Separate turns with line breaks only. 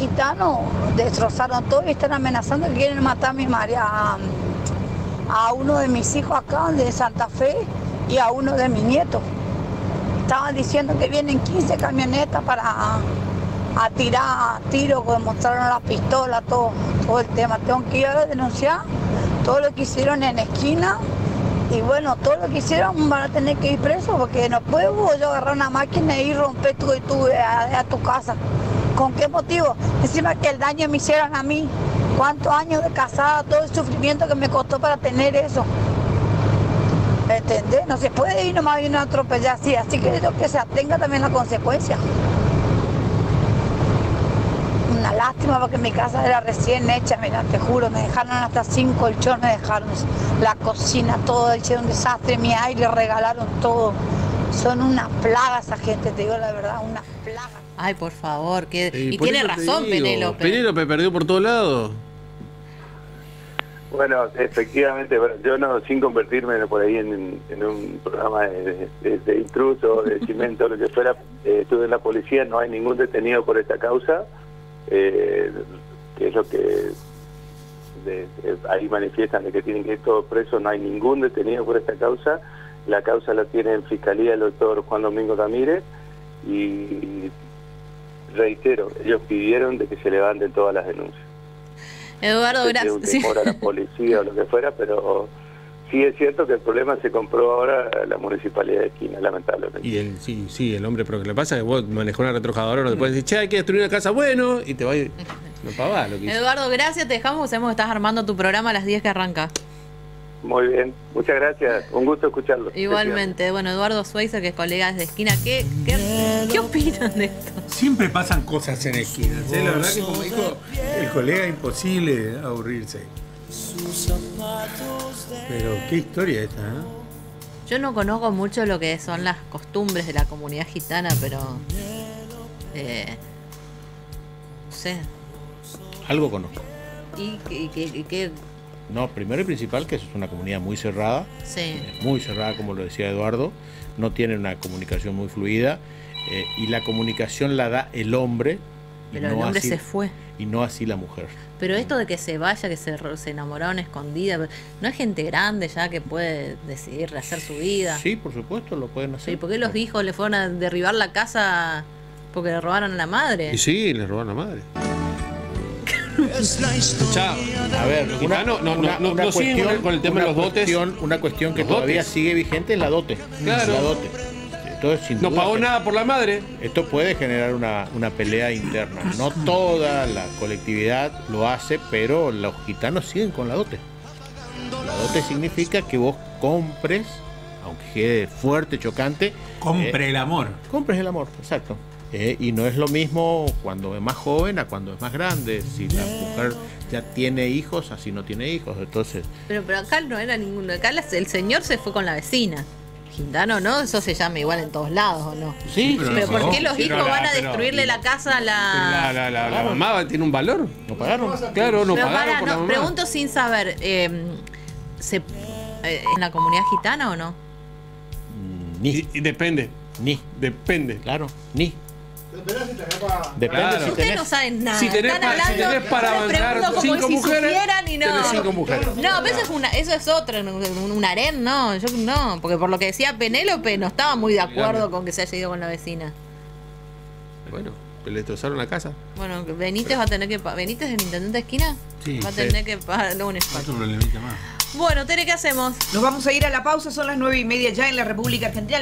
gitanos destrozaron todo y están amenazando que quieren matar a mi María, a, a uno de mis hijos acá de Santa Fe y a uno de mis nietos. Estaban diciendo que vienen 15 camionetas para a tirar tiro, que mostraron la pistola, todo, todo el tema. Tengo que ir a denunciar todo lo que hicieron en esquina y bueno, todo lo que hicieron van a tener que ir presos porque no puedo yo agarrar una máquina y romper tu y tú a, a tu casa. ¿Con qué motivo? Encima que el daño me hicieron a mí. ¿Cuántos años de casada? Todo el sufrimiento que me costó para tener eso. ¿Entendés? No se puede ir nomás y no atropellar así. Así que creo que se atenga también la consecuencia. Una lástima porque mi casa era recién hecha, mira, te juro, me dejaron hasta cinco colchones, me dejaron la cocina, todo, hicieron un desastre, mi aire, regalaron todo. Son una plaga esa gente, te digo la verdad, una plaga.
Ay, por favor, que...
Y
y
por
tiene razón Penélope.
Penélope perdió por todos lados.
Bueno, efectivamente, yo no, sin convertirme por ahí en, en un programa de, de- de intruso, de cimento, lo que fuera, eh, estuve en la policía, no hay ningún detenido por esta causa, eh, que es lo que de- de- ahí manifiestan de que tienen que ir todos presos, no hay ningún detenido por esta causa, la causa la tiene en Fiscalía el doctor Juan Domingo Ramírez y reitero, ellos pidieron de que se levanten todas las denuncias
Eduardo,
que tiene un
gracias.
temor a la policía o lo que fuera, pero sí es cierto que el problema se compró ahora la municipalidad de Esquina, lamentablemente.
Y el, sí, sí, el hombre, pero lo que le pasa es que vos manejás una retrojadora, no te puedes decir, che, hay que destruir una casa, bueno, y te va a ir. No lo que hizo.
Eduardo, gracias, te dejamos, sabemos que estás armando tu programa a las 10 que arranca.
Muy bien, muchas gracias, un gusto escucharlo.
Igualmente, bueno, Eduardo Schweizer, que es colega de esquina, ¿qué, qué, qué opinan de esto?
Siempre pasan cosas en esquinas. ¿eh? La verdad que como dijo el colega, imposible aburrirse. Pero qué historia esta, ¿eh?
Yo no conozco mucho lo que son las costumbres de la comunidad gitana, pero... eh, no sé.
Algo conozco.
Y, qué...
No, primero y principal que es una comunidad muy cerrada,
Sí.
muy cerrada como lo decía Eduardo, no tiene una comunicación muy fluida eh, y la comunicación la da el hombre y
Pero
no
el hombre
así-
se fue.
y no así la mujer.
Pero esto de que se vaya, que se, se enamoraron escondida, no hay gente grande ya que puede decidir hacer su vida.
Sí, por supuesto, lo pueden hacer.
¿Y por qué los hijos le fueron a derribar la casa porque le robaron a la madre?
Y sí, le robaron la madre. Escuchá,
A ver, una,
gitanos no, no,
una-
no-
una
no siguen con el, tema de los dotes.
cuestión- Una cuestión que
Los
todavía
dotes.
sigue vigente es la dote.
Claro.
La dote. Sin
No
duda
pagó
que-
nada por la madre.
Esto puede generar una, una pelea interna. No toda la colectividad lo hace, pero los gitanos siguen con la dote. La dote significa que vos compres, aunque quede fuerte, chocante,
Compre
eh,
el amor.
compres el amor, exacto. Eh, y no es lo mismo cuando es más joven a cuando es más grande. Si la mujer ya tiene hijos, así no tiene hijos. Entonces,
Pero, pero acá no era ninguno. Acá el señor se fue con la vecina. Gitano, ¿no? Eso se llama igual en todos lados, ¿o no?
sí,
pero
Pero
no,
¿por qué los hijos
no,
van a
pero-
destruirle la casa a
La,
la...
la, la, la mamá tiene un valor.
no pagaron.
Claro, no
Pero
pagaron
para,
por la
no,
mamá.
pregunto sin saber, eh, ¿se, eh, ¿en la comunidad gitana o no?
Ni,
Y, y depende,
ni,
depende.
claro, ni. Depende
Claro.
si
Ustedes
tenés.
no saben nada.
Si tenés
Están
pa- si
hablando,
tenés para
yo les
avanzar
pregunto como
cinco
si
mujeres,
supieran y no.
tenés cinco mujeres.
No, pero eso es, una, eso es otro, un, un harén, no, yo no, porque por lo que decía Penélope no estaba muy de acuerdo con que se haya ido con la vecina.
Bueno, le destrozaron la casa.
Bueno, Benítez va a tener que Benítez el intendente de esquina
Sí,
va a
sí.
tener que pagar un espacio.
Otro problemita más.
Bueno, Tere, ¿qué hacemos?
Nos vamos a ir a la pausa, son las nueve y media ya en la República Argentina.